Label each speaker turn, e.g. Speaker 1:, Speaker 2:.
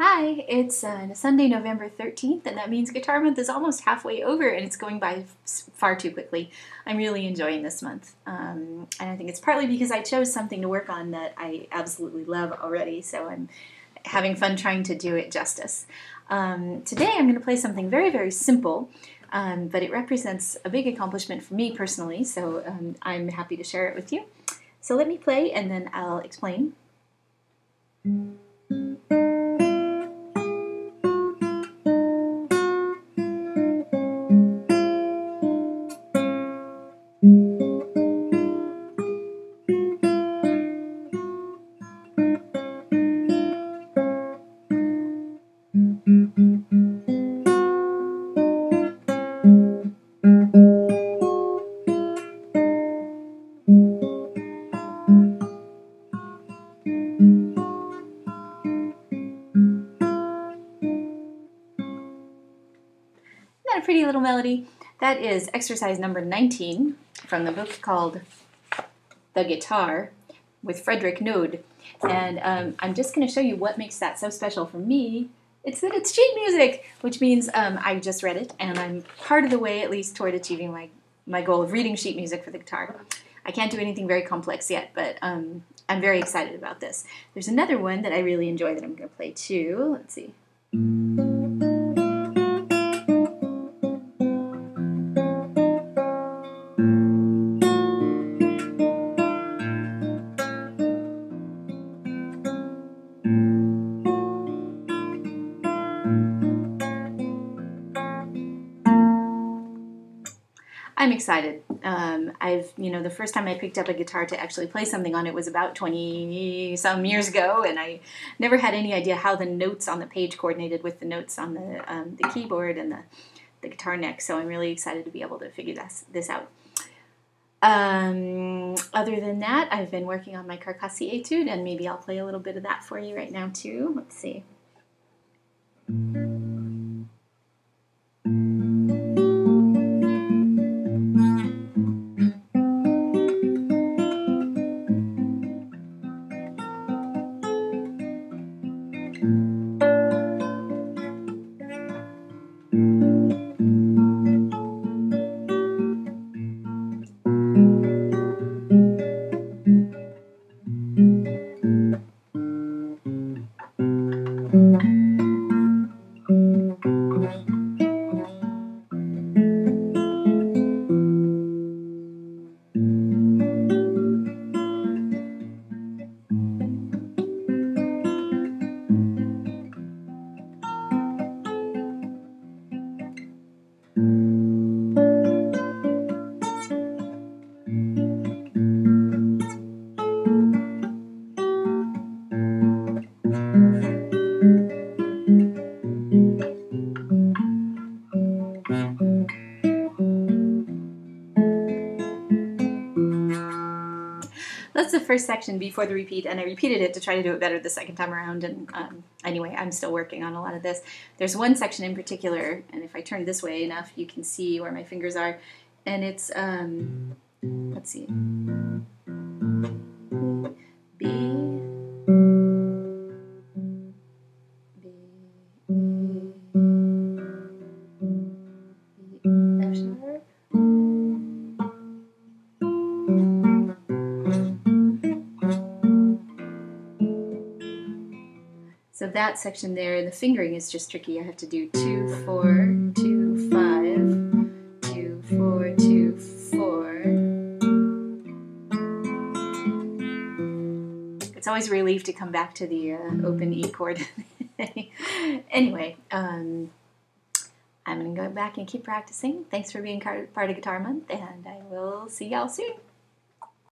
Speaker 1: Hi, it's uh, Sunday, November 13th, and that means Guitar Month is almost halfway over and it's going by far too quickly. I'm really enjoying this month, um, and I think it's partly because I chose something to work on that I absolutely love already, so I'm having fun trying to do it justice. Um, today I'm going to play something very, very simple, um, but it represents a big accomplishment for me personally, so um, I'm happy to share it with you. So let me play and then I'll explain. That a pretty little melody? That is exercise number 19 from the book called The Guitar with Frederick Noad. And um, I'm just going to show you what makes that so special for me. It's that it's sheet music, which means um, I just read it, and I'm part of the way, at least, toward achieving my, my goal of reading sheet music for the guitar. I can't do anything very complex yet, but um, I'm very excited about this. There's another one that I really enjoy that I'm going to play too. Let's see. I'm excited. Um, I've, you know, the first time I picked up a guitar to actually play something on it was about 20 some years ago, and I never had any idea how the notes on the page coordinated with the notes on the, um, the keyboard and the, the guitar neck, so I'm really excited to be able to figure this, this out. Um, other than that, I've been working on my Carcassi etude, and maybe I'll play a little bit of that for you right now, too. Let's see. That's the first section before the repeat, and I repeated it to try to do it better the second time around. And um, anyway, I'm still working on a lot of this. There's one section in particular, and if I turn this way enough, you can see where my fingers are, and it's um, let's see, That section there, the fingering is just tricky. I have to do two, four, two, five, two, four, two, four. It's always a relief to come back to the uh, open E chord. anyway, um, I'm going to go back and keep practicing. Thanks for being part of Guitar Month, and I will see y'all soon.